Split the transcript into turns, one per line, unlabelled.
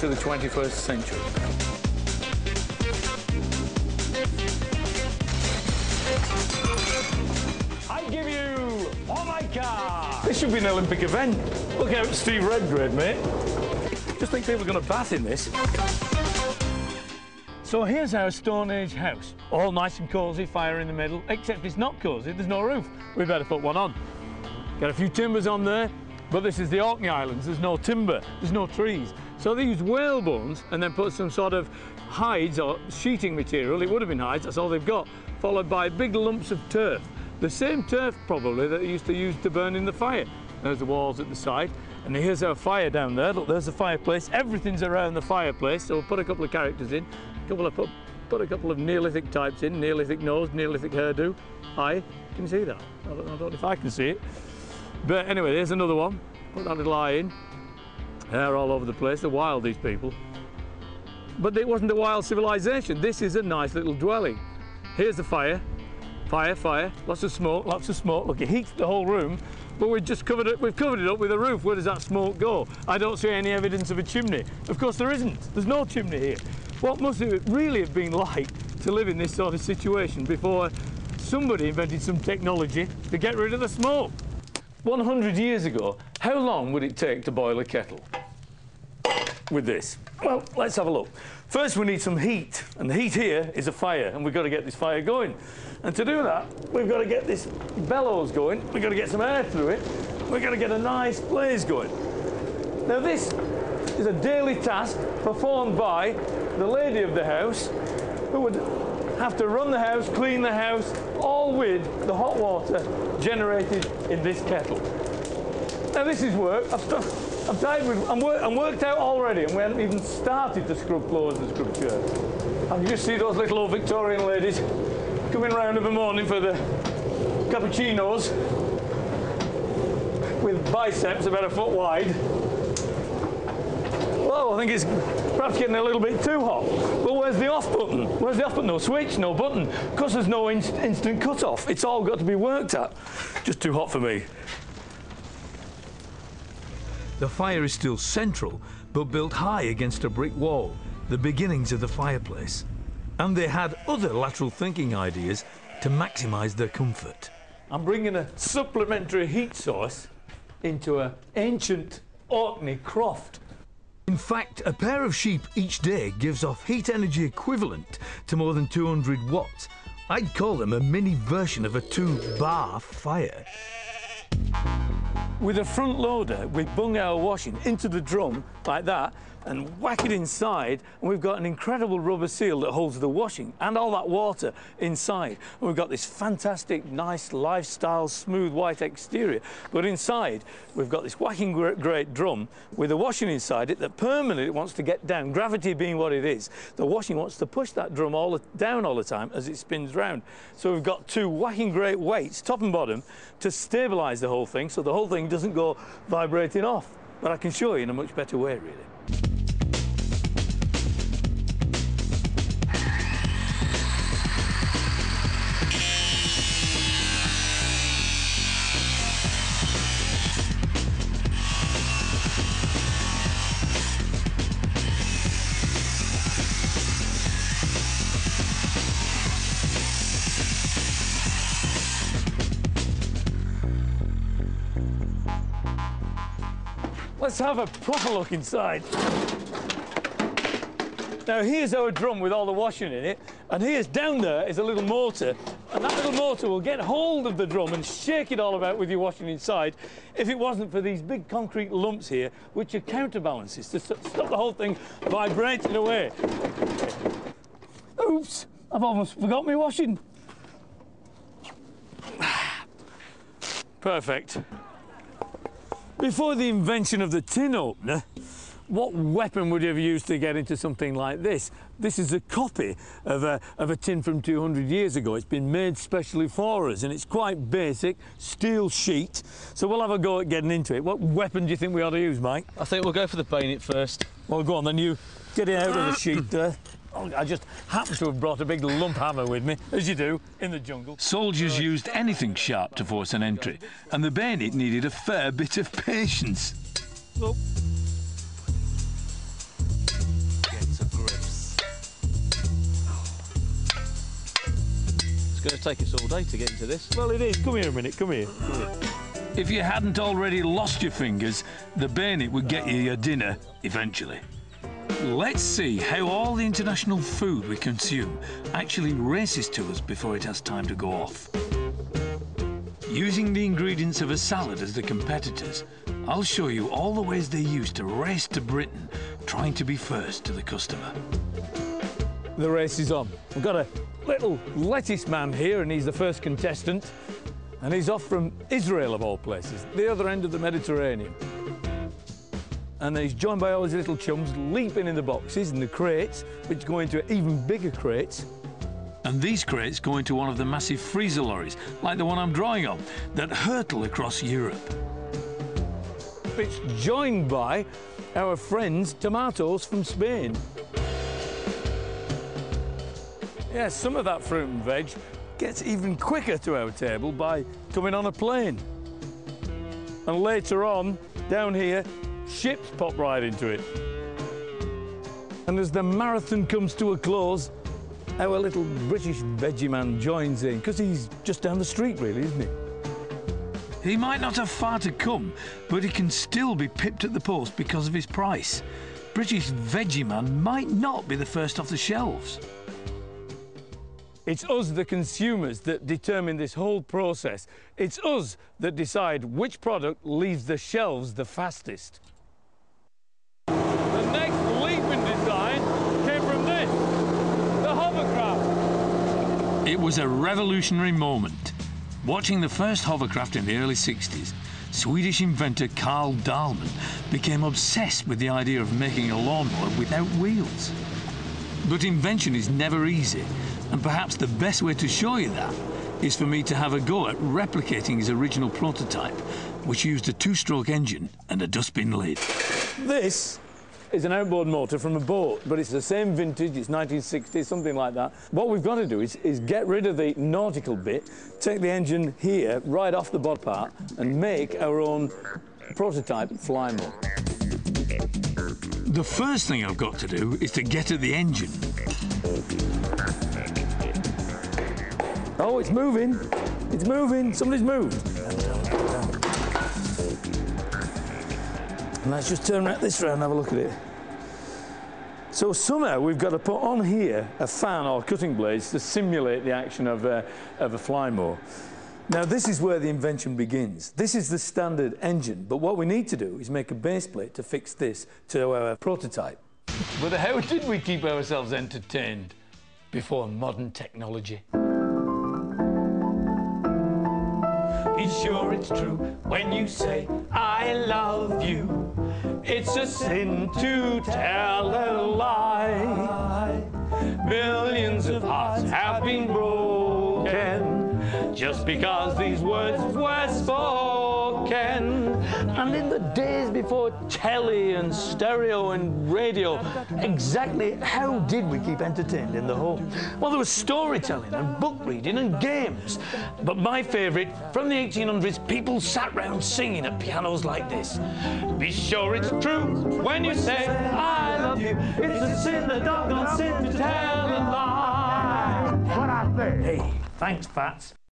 into the 21st century. I give you My Car. This should be an Olympic event. Look out, Steve Redgrave, mate. Just think people are going to bath in this. So here's our Stone Age house. All nice and cosy, fire in the middle, except it's not cosy, there's no roof. We better put one on. Got a few timbers on there, but this is the Orkney Islands, there's no timber, there's no trees. So they whale bones and then put some sort of hides or sheeting material, it would have been hides, that's all they've got, followed by big lumps of turf. The same turf probably that they used to use to burn in the fire. There's the walls at the side, and here's our fire down there. Look, there's the fireplace. Everything's around the fireplace, so we'll put a couple of characters in. A couple of put, put a couple of Neolithic types in. Neolithic nose, Neolithic hairdo. Eye, can you see that? I don't, I don't know if I can see it. But anyway, there's another one. Put that little eye in. Hair all over the place. They're wild, these people. But it wasn't a wild civilization. This is a nice little dwelling. Here's the fire. Fire, fire, lots of smoke, lots of smoke. Look, it heats the whole room, but we've just covered it, we've covered it up with a roof. Where does that smoke go? I don't see any evidence of a chimney. Of course there isn't. There's no chimney here. What must it really have been like to live in this sort of situation before somebody invented some technology to get rid of the smoke? 100 years ago, how long would it take to boil a kettle? with this? Well, let's have a look. First, we need some heat, and the heat here is a fire, and we've got to get this fire going. And to do that, we've got to get this bellows going, we've got to get some air through it, we've got to get a nice blaze going. Now, this is a daily task performed by the lady of the house, who would have to run the house, clean the house, all with the hot water generated in this kettle. Now, this is work. I've I'm tired with, I'm, I'm worked out already and we haven't even started to scrub floors and scrub chairs. I can just see those little old Victorian ladies coming round in the morning for the cappuccinos with biceps about a foot wide. Well, I think it's perhaps getting a little bit too hot. But where's the off button? Where's the off button? No switch, no button. Because there's no inst- instant cut off. It's all got to be worked at. Just too hot for me.
The fire is still central, but built high against a brick wall, the beginnings of the fireplace. And they had other lateral thinking ideas to maximise their comfort.
I'm bringing a supplementary heat source into an ancient Orkney croft.
In fact, a pair of sheep each day gives off heat energy equivalent to more than 200 watts. I'd call them a mini version of a two bar fire.
With a front loader, we bung our washing into the drum like that and whack it inside, and we've got an incredible rubber seal that holds the washing and all that water inside. And we've got this fantastic, nice, lifestyle, smooth white exterior. But inside, we've got this whacking great drum with the washing inside it that permanently wants to get down. Gravity being what it is, the washing wants to push that drum all the, down all the time as it spins round. So we've got two whacking great weights, top and bottom, to stabilise the whole thing so the whole thing doesn't go vibrating off. But I can show you in a much better way, really. Let's have a proper look inside. Now here's our drum with all the washing in it, and here's down there is a little motor, and that little motor will get hold of the drum and shake it all about with your washing inside if it wasn't for these big concrete lumps here, which are counterbalances to st- stop the whole thing vibrating away. Oops, I've almost forgot my washing. Perfect. Before the invention of the tin opener, what weapon would you have used to get into something like this? This is a copy of a, of a tin from 200 years ago. It's been made specially for us and it's quite basic, steel sheet. So we'll have a go at getting into it. What weapon do you think we ought to use, Mike?
I think we'll go for the bayonet first.
Well, go on then, you get it out of the sheet there. Oh, I just happened to have brought a big lump hammer with me, as you do in the jungle.
Soldiers used anything sharp to force an entry, and the bayonet needed a fair bit of patience.
It's
going to take us all day to get into this.
Well, it is. Come here a minute. Come here.
If you hadn't already lost your fingers, the bayonet would get you your dinner eventually. Let's see how all the international food we consume actually races to us before it has time to go off. Using the ingredients of a salad as the competitors, I'll show you all the ways they use to race to Britain, trying to be first to the customer.
The race is on. We've got a little lettuce man here, and he's the first contestant. And he's off from Israel, of all places, the other end of the Mediterranean. And then he's joined by all his little chums leaping in the boxes and the crates, which go into even bigger crates.
And these crates go into one of the massive freezer lorries, like the one I'm drawing on, that hurtle across Europe.
It's joined by our friends tomatoes from Spain. Yes, some of that fruit and veg gets even quicker to our table by coming on a plane. And later on, down here, ships pop right into it. And as the marathon comes to a close, our little British veggie man joins in, because he's just down the street, really, isn't he?
He might not have far to come, but he can still be pipped at the post because of his price. British Veggie Man might not be the first off the shelves.
It's us, the consumers, that determine this whole process. It's us that decide which product leaves the shelves the fastest. The next leap in design came from this, the hovercraft.
It was a revolutionary moment. Watching the first hovercraft in the early 60s, Swedish inventor Karl Dahlman became obsessed with the idea of making a lawnmower without wheels. But invention is never easy, and perhaps the best way to show you that is for me to have a go at replicating his original prototype, which used a two-stroke engine and a dustbin lid.
This is an outboard motor from a boat, but it's the same vintage, it's 1960, something like that. What we've got to do is, is get rid of the nautical bit, take the engine here, right off the bottom part, and make our own prototype fly motor.
The first thing I've got to do is to get at the engine.
Oh, it's moving. It's moving. Somebody's moved. And let's just turn this round and have a look at it. So somehow we've got to put on here a fan or cutting blades to simulate the action of a, of a Flymo. Now this is where the invention begins. This is the standard engine, but what we need to do is make a base plate to fix this to our prototype. But how did we keep ourselves entertained before modern technology? Sure it's true when you say, I love you. It's a sin to tell a lie. Millions of hearts have been broken just because these words were spoken. And in the days before telly and stereo and radio, exactly how did we keep entertained in the home? Well, there was storytelling and book reading and games. But my favourite, from the 1800s, people sat round singing at pianos like this. Be sure it's true when you say, I love you. It's a sin, a doggone sin to tell a lie.
What I say.
Hey, thanks, Fats.